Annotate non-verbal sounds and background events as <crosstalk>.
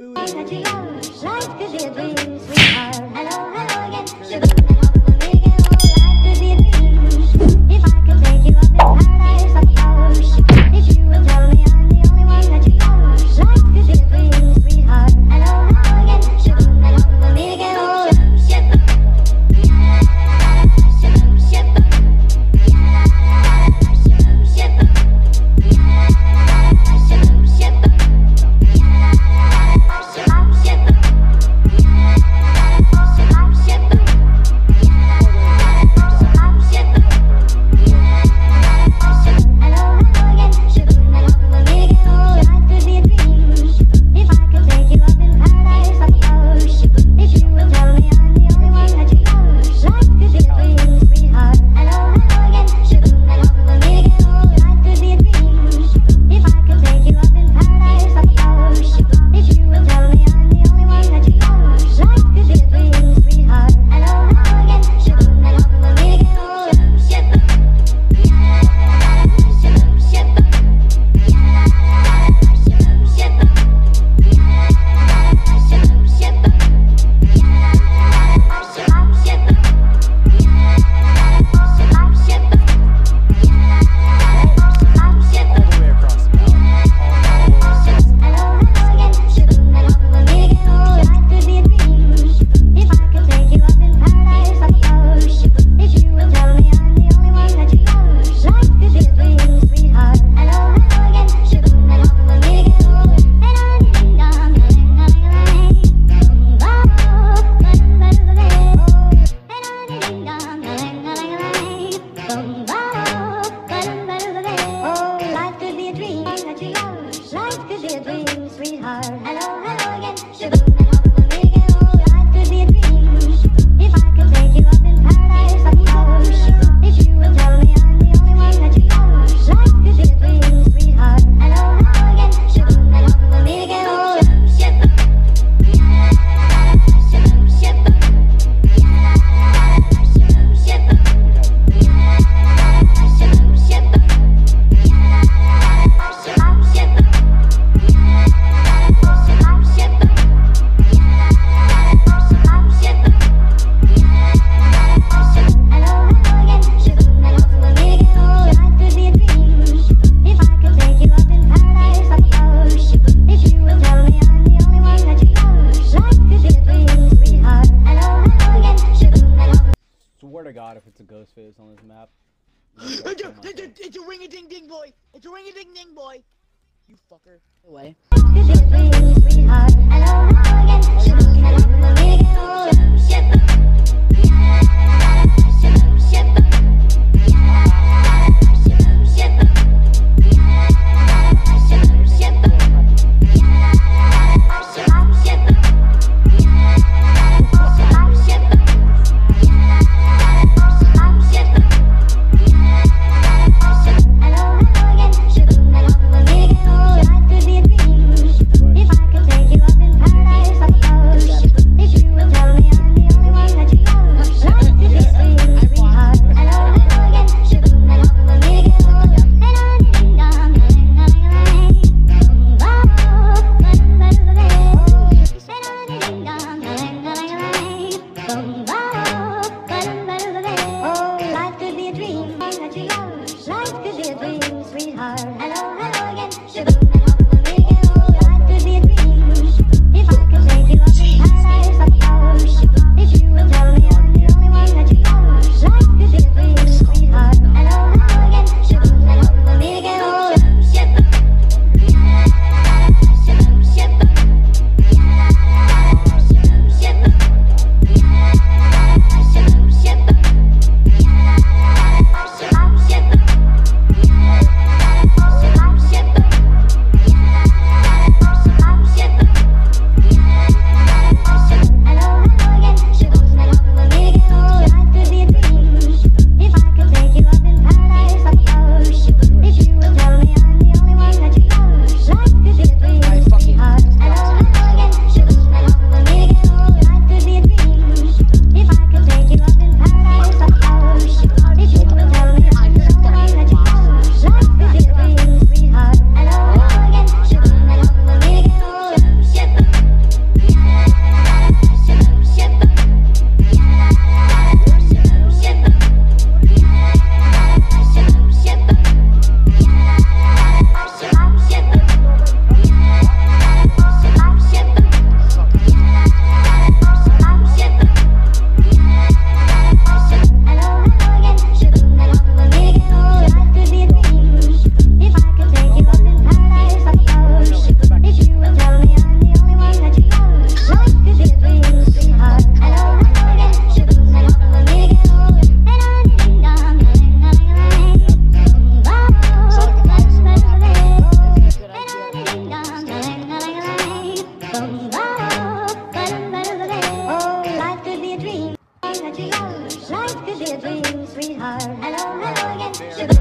Life could be a dream, sweetheart. Hello. is on this map. <laughs> It's a, it's, it's a ring a ding ding boy! It's a ring a ding ding boy! You fucker. Away. Life could be a dream, sweetheart. Hello, hello again. Sugar